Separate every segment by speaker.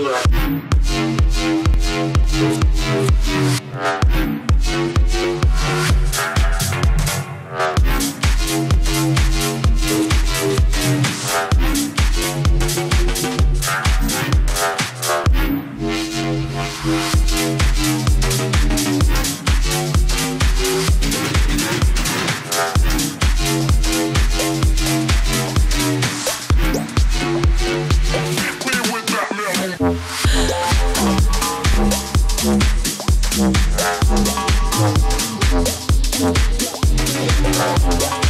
Speaker 1: England.
Speaker 2: yeah.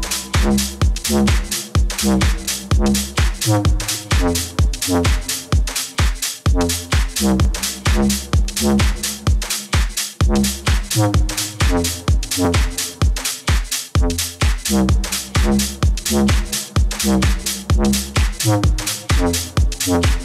Speaker 2: Thank you.